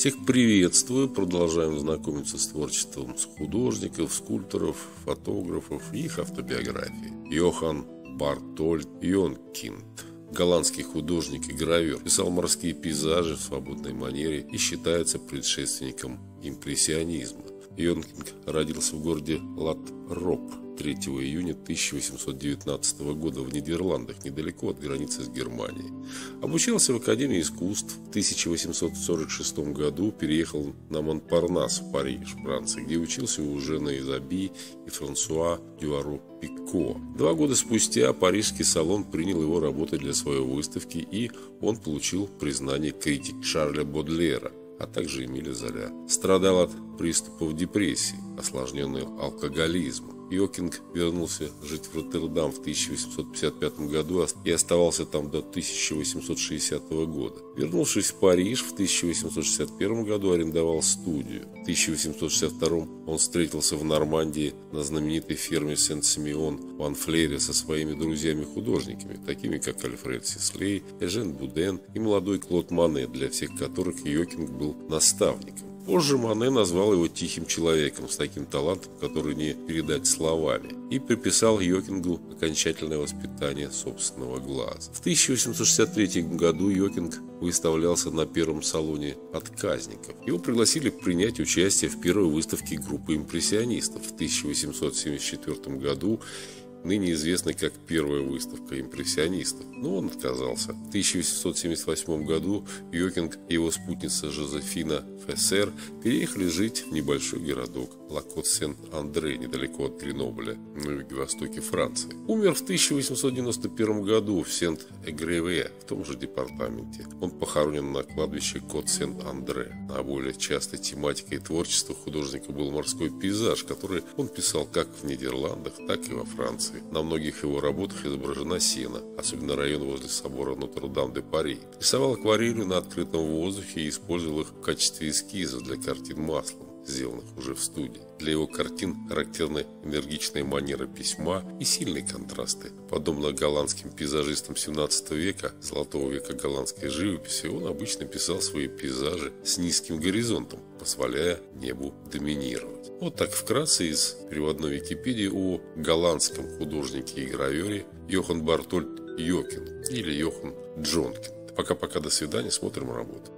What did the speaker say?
Всех приветствую, продолжаем знакомиться с творчеством художников, скульпторов, фотографов и их автобиографии. Йохан Бартольд Йонкинд голландский художник и гравер, писал морские пейзажи в свободной манере и считается предшественником импрессионизма. Йонкинг родился в городе Лат-Роп 3 июня 1819 года в Нидерландах, недалеко от границы с Германией. Обучался в Академии искусств. В 1846 году переехал на Монпарнас в Париж, Франция, где учился у Жена Изаби и Франсуа Дюару Пико. Два года спустя парижский салон принял его работать для своей выставки, и он получил признание критик Шарля Бодлера а также Эмиля Золя. Страдал от приступов депрессии, осложненной алкоголизмом. Йокинг вернулся жить в Роттердам в 1855 году и оставался там до 1860 года. Вернувшись в Париж в 1861 году арендовал студию. В 1862 он встретился в Нормандии на знаменитой ферме Сент-Симеон в Анфлере со своими друзьями-художниками, такими как Альфред Сислей, Эжен Буден и молодой Клод Мане, для всех которых Йокинг был наставником. Позже Мане назвал его тихим человеком с таким талантом, который не передать словами, и приписал Йокингу окончательное воспитание собственного глаза. В 1863 году Йокинг выставлялся на первом салоне отказников. Его пригласили принять участие в первой выставке группы импрессионистов в 1874 году ныне известной как первая выставка импрессионистов, но он отказался. В 1878 году Йокинг и его спутница Жозефина Фессер переехали жить в небольшой городок Лакот-Сен-Андре, недалеко от Гренобля, на юго-востоке Франции. Умер в 1891 году в Сент-Эгреве, в том же департаменте. Он похоронен на кладбище Кот-Сен-Андре. А более частой тематикой творчества художника был морской пейзаж, который он писал как в Нидерландах, так и во Франции. На многих его работах изображена сена, особенно район возле собора Нотр-Дам-де-Пари. Рисовал акварелью на открытом воздухе и использовал их в качестве эскизов для картин маслом сделанных уже в студии. Для его картин характерны энергичная манера письма и сильные контрасты. Подобно голландским пейзажистам 17 века, золотого века голландской живописи, он обычно писал свои пейзажи с низким горизонтом, позволяя небу доминировать. Вот так вкратце из переводной Википедии о голландском художнике и гравере Йохан Бартольд Йокин или Йохан Джонкин. Пока-пока, до свидания, смотрим работу.